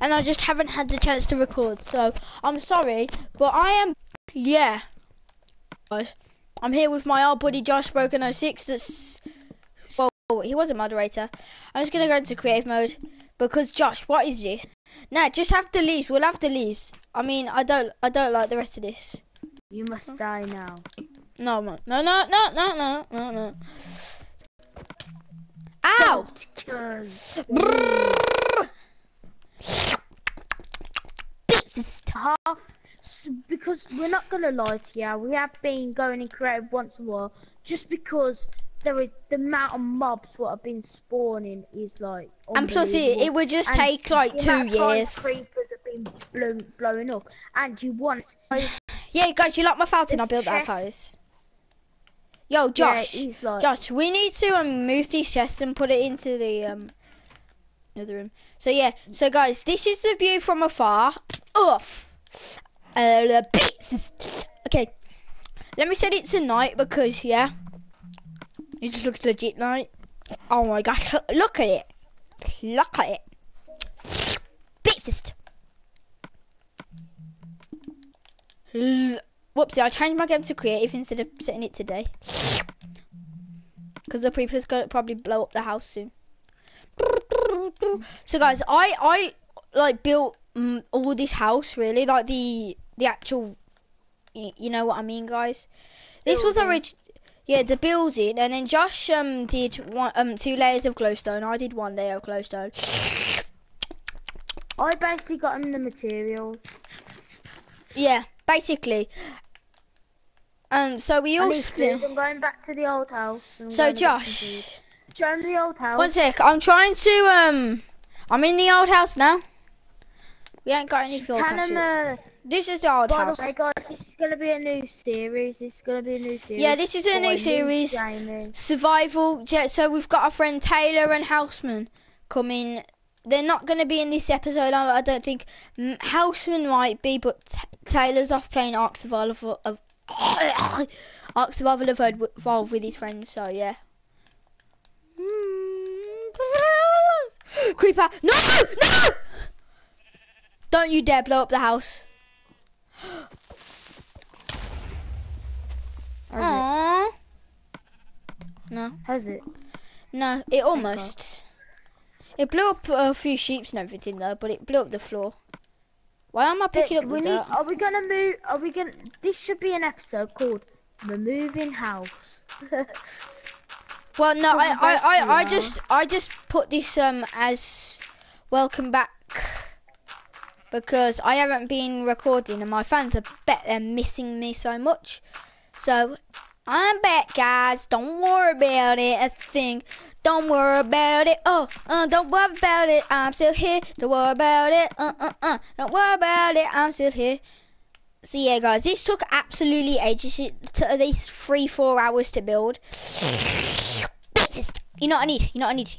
and I just haven't had the chance to record. So I'm sorry, but I am, yeah. Guys, I'm here with my old buddy Josh Broken 06 that's, well, he was a moderator. I'm just going to go into creative mode because Josh, what is this? Nah, just have the leaves. We'll have the leaves. I mean, I don't, I don't like the rest of this. You must die now. No, no, no, no, no, no, no, no. Ow! Ow! Half because we're not gonna lie to you, we have been going in creative once in a while, just because there is the amount of mobs what have been spawning is like. And plus, it, it would just And take like two amount of times years. Creepers have been blown, blowing up, and you want. Yeah, guys, you like my fountain? I built that chests. first. Yo, Josh, Yeah, like, Josh, we need to um, move these chests and put it into the um other room. So yeah, so guys, this is the view from afar. Off. Uh, okay, let me set it to night because yeah, it just looks legit night. Oh my gosh, look at it! Look at it! Beatist. Whoopsie, I changed my game to creative instead of setting it today. Because the creeper's gonna probably blow up the house soon. So guys, I I like built um, all this house really, like the the actual, y- you know what I mean, guys. This was Building. orig, yeah, the building, and then Josh um did one um two layers of glowstone. I did one layer of glowstone. I basically got him the materials. Yeah, basically. Um, so we all split. I'm going back to the old house. So going to get some Josh. Show the old house. One sec, I'm trying to um I'm in the old house now. We ain't got any fuel Tell 'em, caches. uh, This is the old by house. the way, guys, this is gonna be a new series. This is gonna be a new series. Yeah, this is a new series. Survival. Yeah, so we've got our friend Taylor and Houseman coming. They're not going to be in this episode. I I don't think Mm, Houseman might be, but Taylor's off playing Ark Survival of Ark Survival Evolved Evolved with his friends. So yeah. Creeper! No! No! Don't you dare blow up the house. No. it? Has it? No, it almost. It blew up a few sheeps and everything though, but it blew up the floor. Why am I picking Look, up we need. dirt? Are we gonna move? Are we gonna? This should be an episode called "The Moving House." Well, no, I, I, I, I just, I just put this um as welcome back because I haven't been recording and my fans are bet they're missing me so much. So I'm back, guys. Don't worry about it. A thing. Don't worry about it. Oh, uh, don't worry about it. I'm still here. Don't worry about it. Uh, uh, uh. Don't worry about it. I'm still here. So yeah, guys, this took absolutely ages. It took at least three, four hours to build. You know what I need? You know what I need?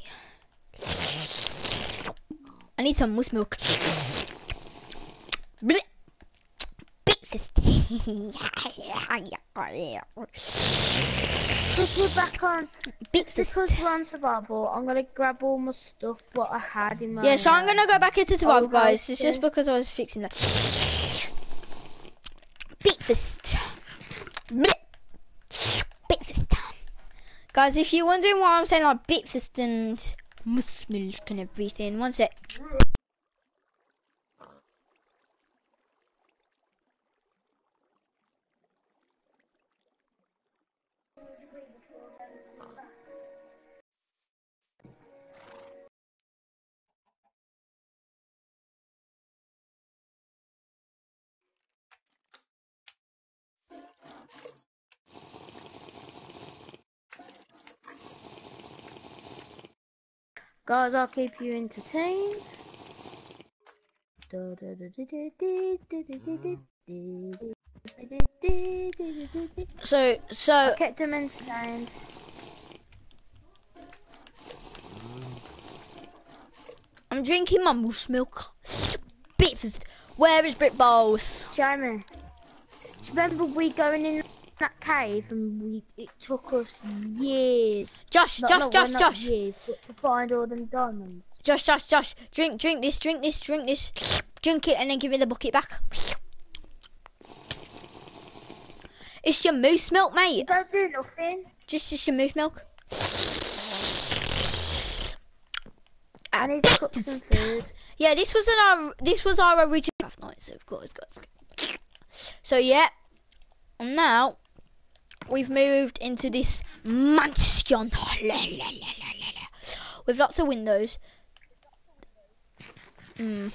I need some moose milk. Because we're back on. Beat this. Because we're on survival, I'm gonna grab all my stuff what I had in my. Yeah, so I'm gonna go back into oh, survival, Oh, guys. It's just because I was fixing that. Beat fist. Beat fist. Guys, if you're wondering why I'm saying like beat fist and moose milk and everything, one sec. Guys, I'll keep you entertained. So, so I kept him entertained. I'm drinking my moose milk. Beat. Where is Brick Bowls? Jamie, do you remember we going in that cave and we it took us years. Josh, Not- Josh, not- Josh, well, Josh. Years, to find all them diamonds. Josh, Josh, Josh, drink, drink this, drink this, drink this, drink it, and then give me the bucket back. It's your moose milk, You mate. don't do nothing. Just, just your moose milk. I need to cook some food. Yeah, this was our um, this was our original night, so of course, guys. So yeah, and now we've moved into this mansion with lots of windows. Mm.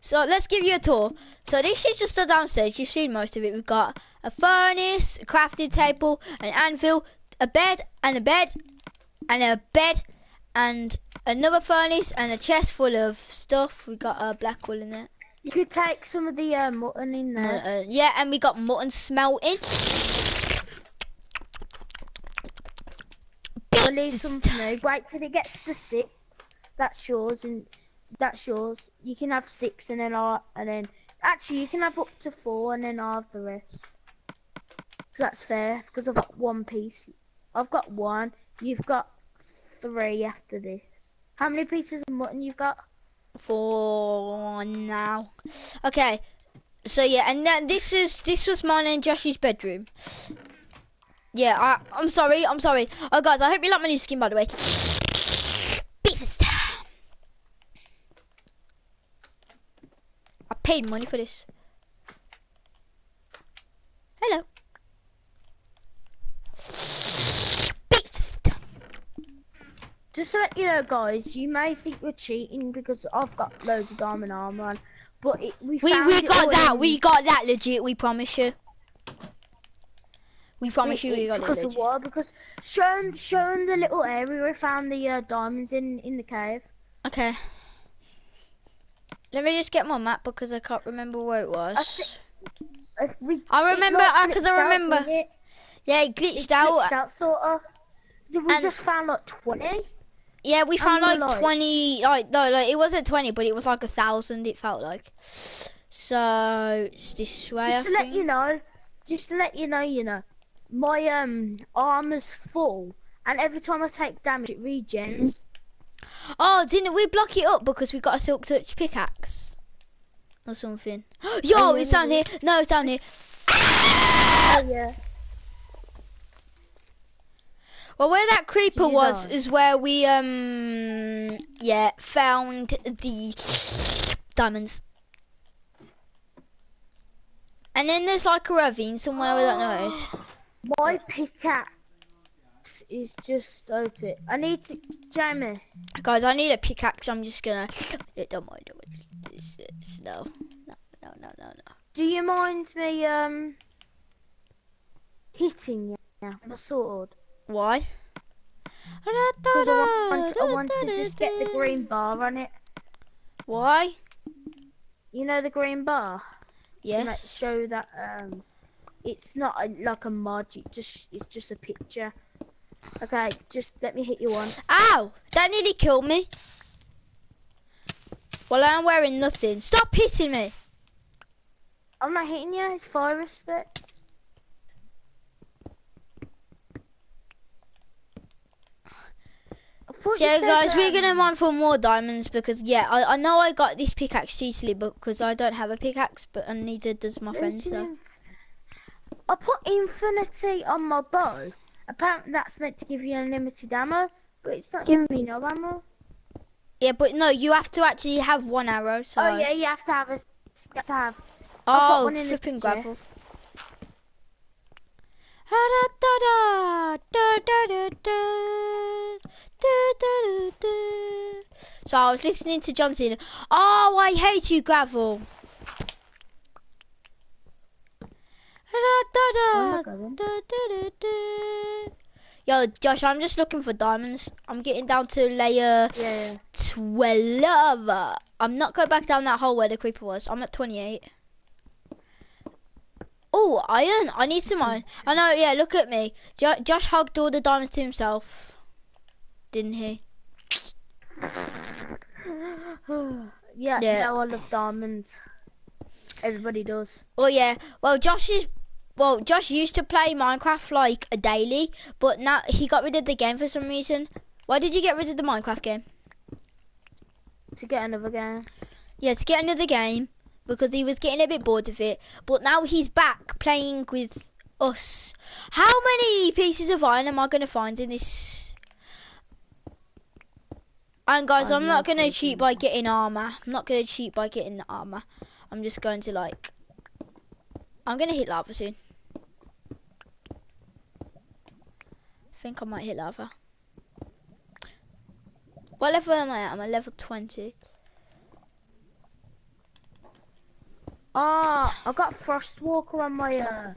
So let's give you a tour. So this is just the downstairs. You've seen most of it. We've got a furnace, a crafting table, an anvil, a bed, and a bed, and a bed, and another furnace, and a chest full of stuff. We've got a black wool in there. You could take some of the uh, mutton in Uh, there. uh, yeah, and we got mutton smelting. I'll leave some me. Wait till it gets to six. That's yours, and that's yours. You can have six, and then I, and then actually you can have up to four, and then I have the rest. 'Cause that's fair. Because I've got one piece. I've got one. You've got three after this. How many pieces of mutton you've got? Four now. Okay, so yeah, and then this is this was mine and Josh's bedroom. Yeah, I, I'm sorry, I'm sorry. Oh guys, I hope you like my new skin by the way. Pieces. I paid money for this. Hello. Beast. Just to let you know, guys, you may think we're cheating because I've got loads of diamond armor on, but it, we We we got that. in- We got that legit. We promise you. We promise you we got it because of what? Because show 'em- show 'em the little area we found the uh, diamonds in in the cave. Okay. Let me just get my map because I can't remember where it was. If we, I remember- like, I- I remember. didn't It, Yeah, it It glitched out. glitched out, sort of. We And- just found like twenty. Yeah, we found like like- 20, like, no, like, it wasn't 20, but it was like a thousand, it felt like. So, it's this way, Just I to let you know, just to let you know, you know, my um armor's full, and every time I take damage, it regens. Oh, didn't we block it up because we got a silk touch pickaxe? Or something. Yo, Oh, it's down here. No, it's down here. Oh yeah. Well, where that creeper was die? is where we, um, yeah, found the diamonds. And then there's like a ravine somewhere, I don't know. My pickaxe is just open. I need to, Jamie. Guys, I need a pickaxe. I'm just gonna. Yeah, don't mind. Don't mind. It's, it's, no, no, no, no, no, no. Do you mind me um hitting you with my sword? Why? Because I want, I want to just get the green bar on it. Why? You know the green bar? To Yes. show that um, it's not a, like a mod. It just it's just a picture. Okay, just let me hit you one. Ow! That nearly killed me. Well, I'm wearing nothing. Stop hitting me. I'm not hitting you. It's fire respect. Yeah, guys, we're gonna um, mine for more diamonds because, yeah, I, I know I got this pickaxe cheatily because I don't have a pickaxe, but and neither does my friend. So. I put infinity on my bow. Apparently that's meant to give you unlimited ammo, but it's not giving me no ammo. Yeah, but no, you have to actually have one arrow. So. Oh yeah, you have to have it. You have to have. Oh, one flipping gravel. chest. So I was listening to John Cena. Oh, I hate you, gravel. Oh. Yo, Josh, I'm just looking for diamonds. I'm getting down to layer Yeah, yeah. 12. I'm not going back down that hole where the creeper was. I'm at 28. Oh, iron. I need some iron. I know, yeah, look at me. Jo- Josh hugged all the diamonds to himself. Didn't he? yeah, Yeah. now I love diamonds. Everybody does. Well, yeah. Well, Josh is. Well, Josh used to play Minecraft like a daily, but now he got rid of the game for some reason. Why did you get rid of the Minecraft game? to get another game. Yeah, to get another game because he was getting a bit bored of it. But now he's back playing with us. How many pieces of iron am I going to find in this? And guys, I'm have not going to cheat by getting armor. I'm not going to cheat by getting the armor. I'm just going to like. I'm going to hit lava soon. Think I might hit lava. What level am I at? I'm at level 20. Ah, I got Frost Walker on my uh,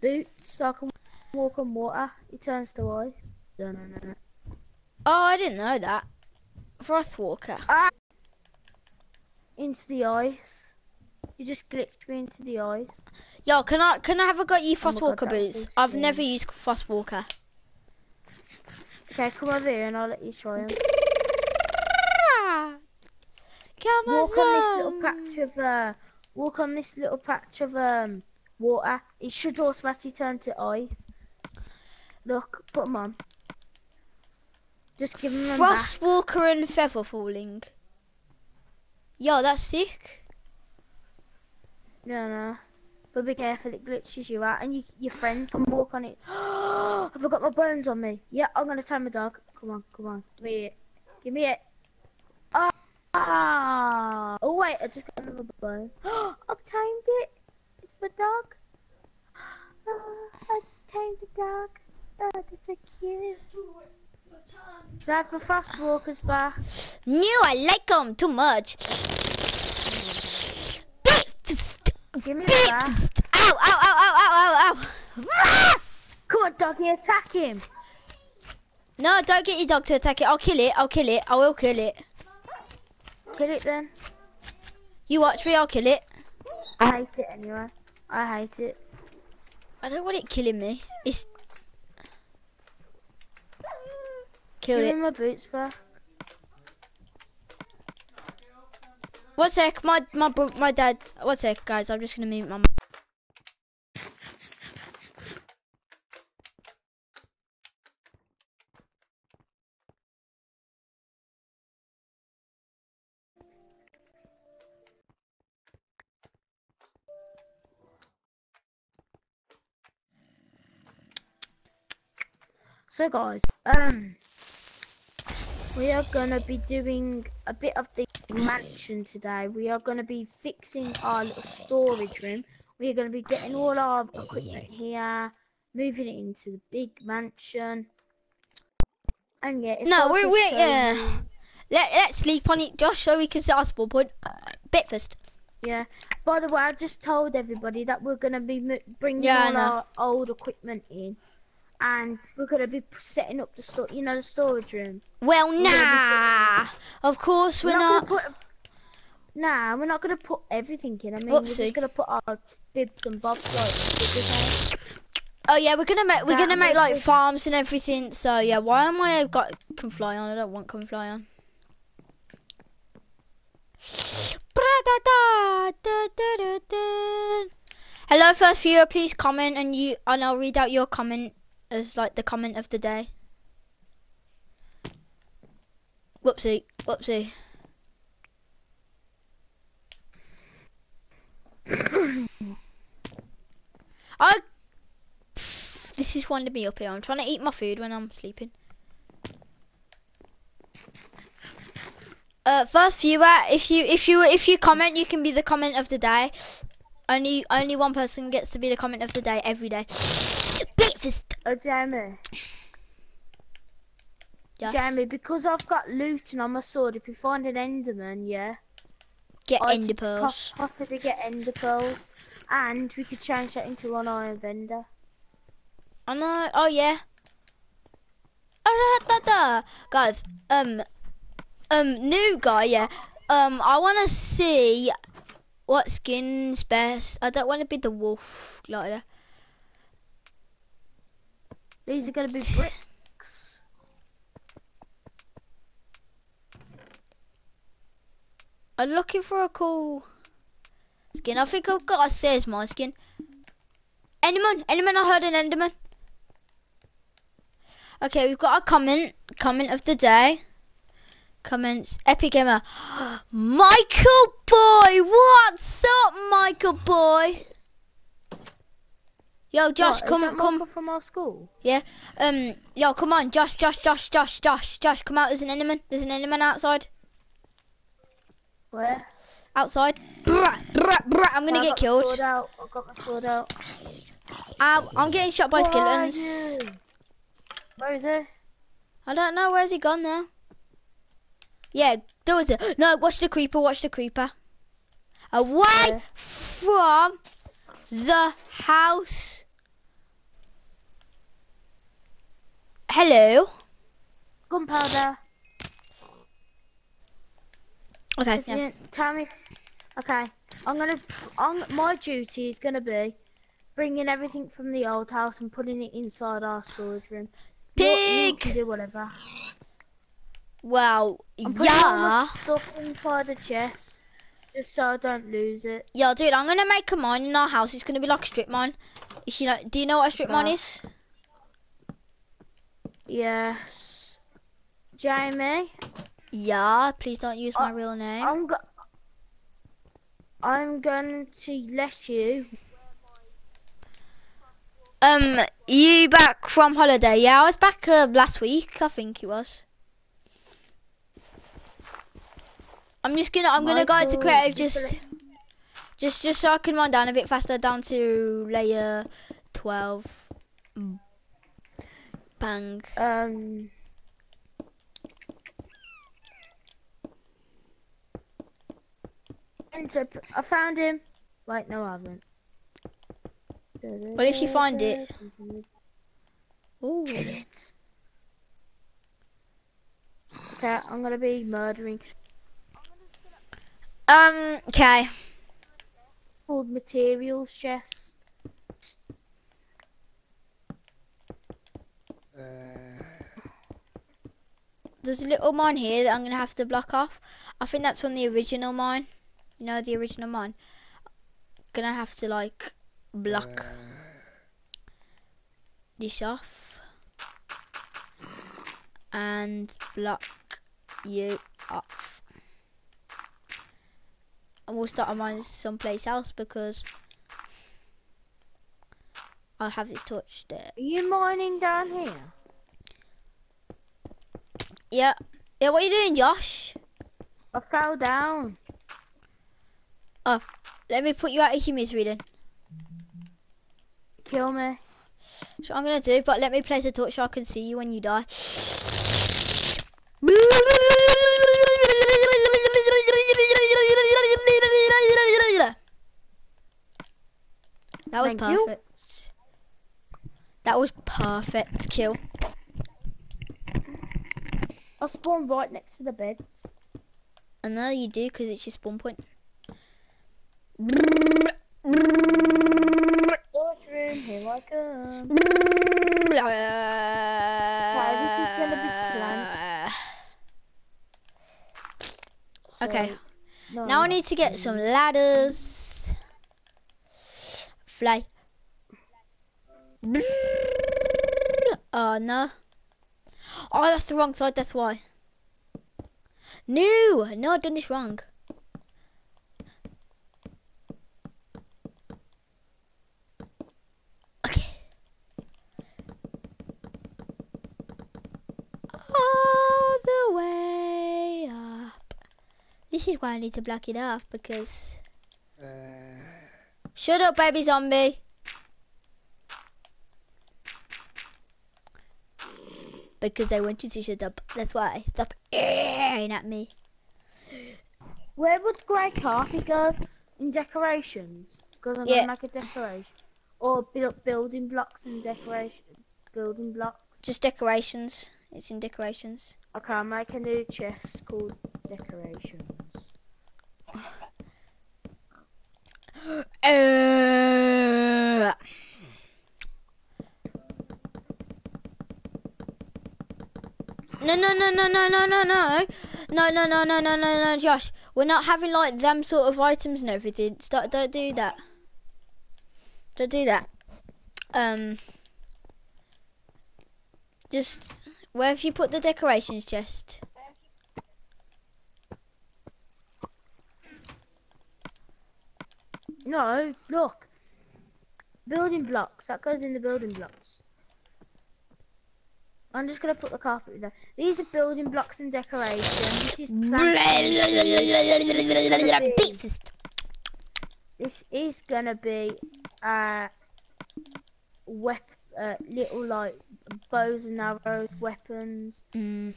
boots so I can walk on water. It turns to ice. No, no, no, no. Oh, I didn't know that. Frostwalker. Into the ice. You just glitched me into the ice. Yo, can I can I have a got you Oh Walker God, boots? I've never used Frostwalker. Okay, come over here and I'll let you try 'em. Come on, Walk on this little patch of uh, walk on this little patch of um water. It should automatically turn to ice. Look, put 'em on. Just give them back. Frostwalker and feather falling. Yo, that's sick. No, no. But be careful, it glitches you out, and you, your friends can walk on it. Have I got my bones on me? Yeah, I'm gonna tie my dog. Come on, come on. Give me it. Give me it. Ah! ah. Oh wait, I just got another bone. I've tamed it. It's my dog. Ah, I just tamed the dog. Oh, that's so cute. I have fast walkers back? No, I like them too much. Give me back. Ow, ow, ow, ow, ow, ow, ow. Ah! Come on, doggy, attack him. No, don't get your dog to attack it. I'll kill it. I'll kill it. I will kill it. Kill it then. You watch me. I'll kill it. I hate it anyway. I hate it. I don't want it killing me. It's killed Give it. me my boots back. One sec, my my my dad. One sec, guys. I'm just gonna mute my. So guys, um, we are gonna be doing a bit of the mansion today. We are gonna be fixing our little storage room. We are gonna be getting all our equipment here, moving it into the big mansion. And yeah, No, we could we show yeah. Let let's sleep on it, Josh, so we can start our spawn point. Uh, breakfast. Yeah. By the way, I just told everybody that we're gonna be mo- bringing Yeah, all our old equipment in, and we're gonna be setting up the store. You know, the storage room. Well, be nah. Of course we're, We're not. not, put. Nah, we're not gonna put everything in. I mean, we're just gonna put our bibs and bobs like stickers on it. Oh yeah, we're gonna make we're That gonna make like farms and everything. So yeah, why am I got can fly on? I don't want can fly on. Hello, first viewer. Please comment and you and I'll read out your comment as like the comment of the day. Whoopsie, whoopsie. I. This is winding me up here. I'm trying to eat my food when I'm sleeping. Uh, first viewer, if you if you if you comment, you can be the comment of the day. Only only one person gets to be the comment of the day every day. Breakfast. a Jamie. Yes. Jamie, because I've got looting on my sword, if you find an Enderman, yeah, Get I ender pearls. possibly get Ender pearls, and we could change that into one iron vendor. I know. Oh yeah. Alright, da, da. Guys, um, um, new guy, yeah. Um, I want to see what skin's best. I don't want to be the wolf glider. These are gonna be bricks. I'm looking for a cool skin. I think I've got a stairs my skin. Enderman, Enderman, I heard an Enderman. Okay, we've got a comment, comment of the day. comments. Epic Gamer. Michael boy, what's up, Michael boy? Yo, Josh, What, come, that come. From our school. Yeah. Um. Yo, come on, Josh, Josh, Josh, Josh, Josh, Josh. Come out. There's an enderman. There's an enderman outside. Where? Outside. Brah, brah, brah. I'm gonna get got my killed. Sword out. I got my sword out. Ow, I'm getting shot by Where skeletons. Where is he? I don't know. Where's he gone now? Yeah, there was a no. Watch the creeper. Watch the creeper. Away Where? from the house. Hello. Gunpowder. Okay. Yeah. yeah, Tell me. Okay. I'm gonna. On my duty is gonna be bringing everything from the old house and putting it inside our storage room. You- You, Pig. can do whatever. Well, I'm putting all my yeah, stuff inside the chest, just so I don't lose it. yeah, dude. I'm gonna make a mine in our house. It's gonna be like a strip mine. If you know, do you know what a strip mine is? Yes. Jamie, Yeah. Please don't use my Uh, real name. I'm go- I'm going to let you. Um, you back from holiday? Yeah, I was back uh, last week. I think it was. I'm just gonna I'm gonna go to Michael, creative just just just just so I can run down a bit faster down to layer twelve. Bang. Um. I found him. Wait, no, I haven't. Well, if you find it- Ooh. Kill it. Okay, I'm gonna be murdering. Um. Okay. Called materials chest. There's a little mine here that I'm gonna have to block off. I think that's from the original mine. You know the original mine. Gonna have to like block this off and block you off. And we'll start a mine someplace else because I have this torch there. Are you mining down here? Yeah. Yeah, what are you doing, Josh? I fell down. Oh, let me put you out of your misery then. Kill me. So I'm gonna do, but let me place a torch so I can see you when you die. That was Thank you. perfect. That was perfect kill. I spawned right next to the beds. I know you do because it's your spawn point. Room, here I come. this is gonna be blank. Okay. No, Now I need to get some ladders. Fly. Oh no. Oh, that's the wrong side, that's why. No, no, I've done this wrong. Okay. All the way up. This is why I need to block it off because. Uh, Shut up, baby zombie. Because I want you to shut up. That's why. Stop airing at me. Where would grey carpet go in decorations? Because I'm Yeah. gonna make a decoration. Or build building blocks and decoration. Building blocks. Just decorations. It's in decorations. Okay, I'll make a new chest called decorations. Uh, No, no, no, no, no, no, no, no. No, no, no, no, no, no, no, Josh. We're not having like them sort of items and everything. Stop, don't do that. Don't do that. Um, just where have you put the decorations chest? No, look. Building blocks. That goes in the building blocks. I'm just gonna put the carpet there. These are building blocks and decoration. This is planting. This is gonna be uh wep uh, little like bows and arrows, weapons, Mm.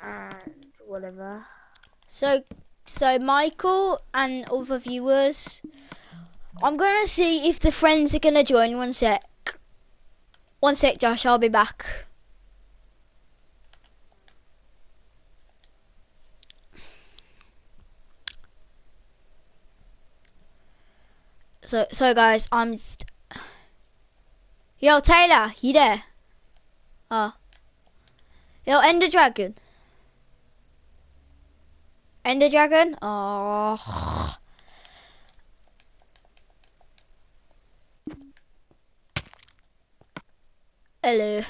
and whatever. So, so Michael and other viewers, I'm gonna see if the friends are gonna join. One sec. One sec, Josh. I'll be back. So, so guys, I'm. Yo, Taylor, you there? Oh. Yo, Ender Dragon. Ender Dragon? Oh. Hello.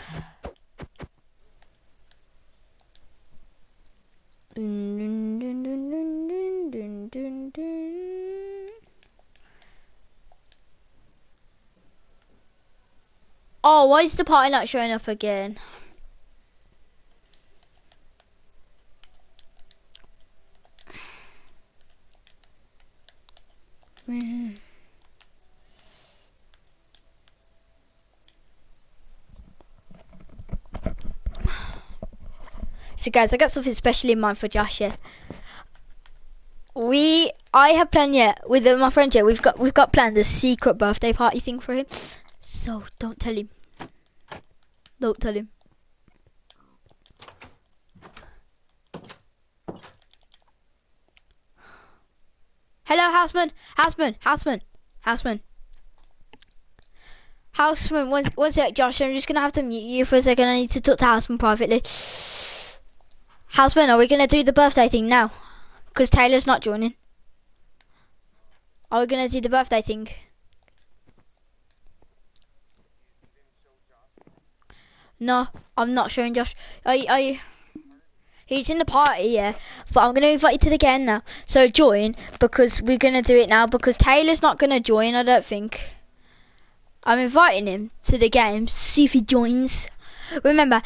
Oh, why is the party not showing up again? Mm. So guys, I got something special in mind for Josh here. We, I have planned yet with uh, my friend here. We've got we've got planned a secret birthday party thing for him. So don't tell him. Don't tell him. Hello, Houseman. Houseman. Houseman. Houseman. Houseman, one, one sec, Josh. I'm just gonna have to mute you for a second. I need to talk to Houseman privately. Houseman, are we gonna do the birthday thing now? Because Taylor's not joining. Are we gonna do the birthday thing? No, I'm not showing Josh. Are you? He's in the party, yeah. But I'm gonna invite you to the game now. So join because we're gonna do it now because Taylor's not gonna join. I don't think. I'm inviting him to the game. See if he joins. Remember,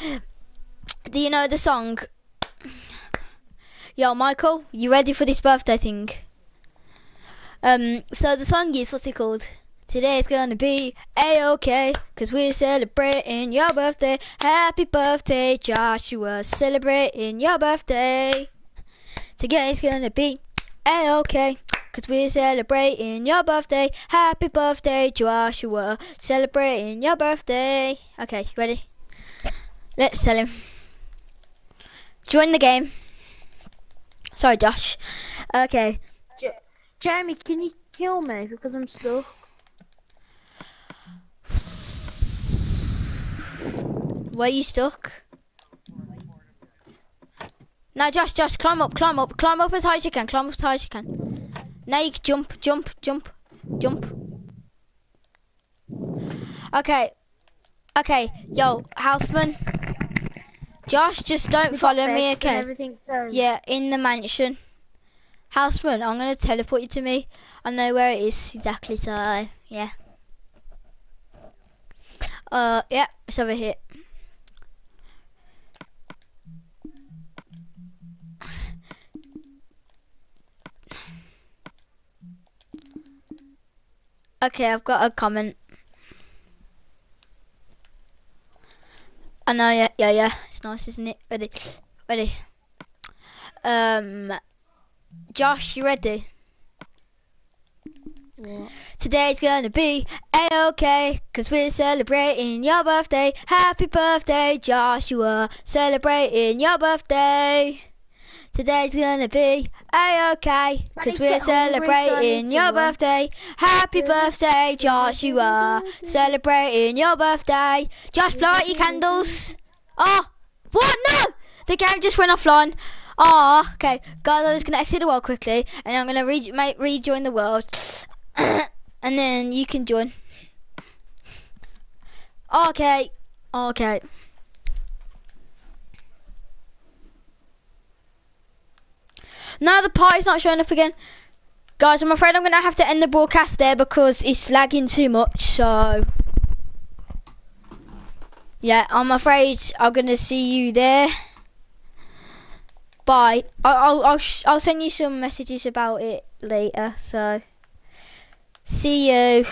do you know the song? Yo, Michael, you ready for this birthday thing? Um, so the song is what's it called? Today Today's gonna be a-okay, cause we're celebrating your birthday. Happy birthday, Joshua, celebrating your birthday. Today Today's gonna be a-okay, cause we're celebrating your birthday. Happy birthday, Joshua, celebrating your birthday. Okay, ready? Let's tell him. Join the game. Sorry, Josh. Okay. Jeremy, can you kill me because I'm stuck? Where you stuck? Now, Josh, Josh, climb up, climb up, climb up as high as you can, climb up as high as you can. Now you can jump, jump, jump, jump. Okay, okay, yo, Houseman. Josh, just don't We've follow me, okay? So Yeah, in the mansion. Houseman, I'm gonna teleport you to me. I know where it is exactly, so yeah. Uh, yeah, it's over here. Okay, I've got a comment. I know, yeah, yeah, yeah. It's nice, isn't it? Ready, ready. Um, Josh, you ready? What? Today's gonna be a-okay, cause we're celebrating your birthday. Happy birthday, Joshua, celebrating your birthday. Today's gonna be a-okay, cause we're get hungry, so I celebrating your to birthday. Happy birthday, Joshua, celebrating your birthday. Josh, blow out your candles. Oh, what? No! The game just went offline. Oh, okay. Guys, I'm just gonna exit the world quickly, and I'm gonna re- make, rejoin the world, and then you can join. Okay, okay. Now the party's not showing up again. Guys, I'm afraid I'm going to have to end the broadcast there because it's lagging too much, so... Yeah, I'm afraid I'm going to see you there. Bye. I'll, I'll, I'll, I'll send you some messages about it later, so... See you.